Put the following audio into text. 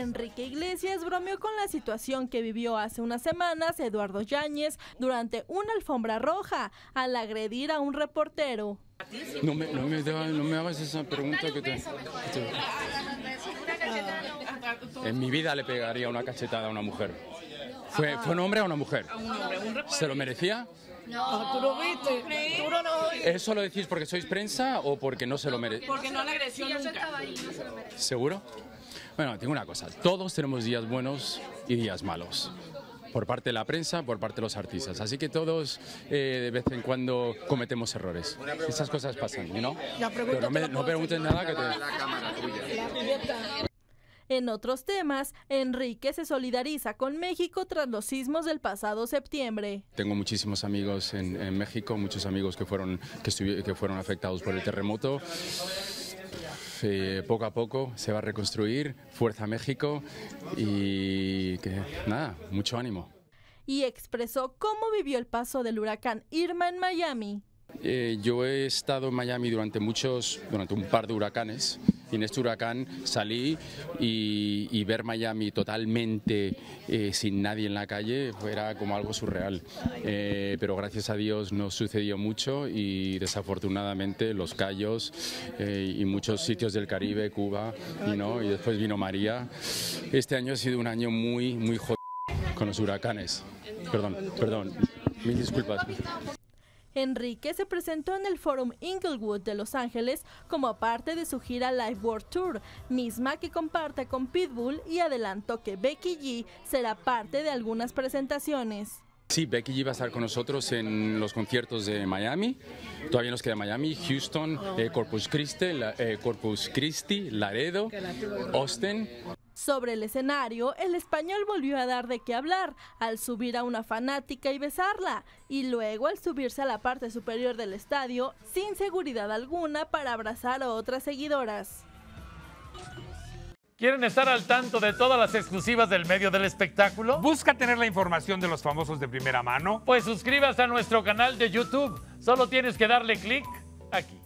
Enrique Iglesias bromeó con la situación que vivió hace unas semanas Eduardo Yáñez durante una alfombra roja al agredir a un reportero. No me, hagas esa pregunta que te, que te- En mi vida le pegaría una cachetada a una mujer. ¿Fue, ¿Fue un hombre o una mujer? ¿Se lo merecía? No, tú lo viste. Tú no lo ¿Eso lo decís porque sois prensa o porque no se lo merece? Porque no le agresió nunca. ¿Seguro? Bueno, tengo una cosa. Todos tenemos días buenos y días malos. Por parte de la prensa, por parte de los artistas. Así que todos eh, de vez en cuando cometemos errores. Esas cosas pasan, ¿no? La no, te me, la no puedo preguntes nada que te... En otros temas, Enrique se solidariza con México tras los sismos del pasado septiembre. Tengo muchísimos amigos en, en México, muchos amigos que fueron, que, que fueron afectados por el terremoto. Eh, poco a poco se va a reconstruir, Fuerza México y que nada, mucho ánimo. y expresó cómo vivió el paso del huracán Irma en Miami. Eh, yo he estado en Miami durante muchos, durante un par de huracanes en este huracán salí y, ver Miami totalmente eh, sin nadie en la calle era como algo surreal. Eh, pero gracias a Dios no sucedió mucho y desafortunadamente Los Cayos eh, y muchos sitios del Caribe, Cuba y no y después vino María. Este año ha sido un año muy muy jodido con los huracanes. Perdón, perdón. Mil disculpas. Enrique se presentó en el Forum Inglewood de Los Ángeles como parte de su gira Live World Tour, misma que comparte con Pitbull y adelantó que Becky G será parte de algunas presentaciones. Sí, Becky G va a estar con nosotros en los conciertos de Miami. Todavía nos queda Miami, Houston, eh, Corpus Christi, eh, Corpus Christi, Laredo, Austin. Sobre el escenario, el español volvió a dar de qué hablar al subir a una fanática y besarla, y luego al subirse a la parte superior del estadio sin seguridad alguna para abrazar a otras seguidoras. ¿Quieren estar al tanto de todas las exclusivas del medio del espectáculo? Busca tener la información de los famosos de primera mano. Pues suscríbase a nuestro canal de YouTube. Solo tienes que darle clic aquí.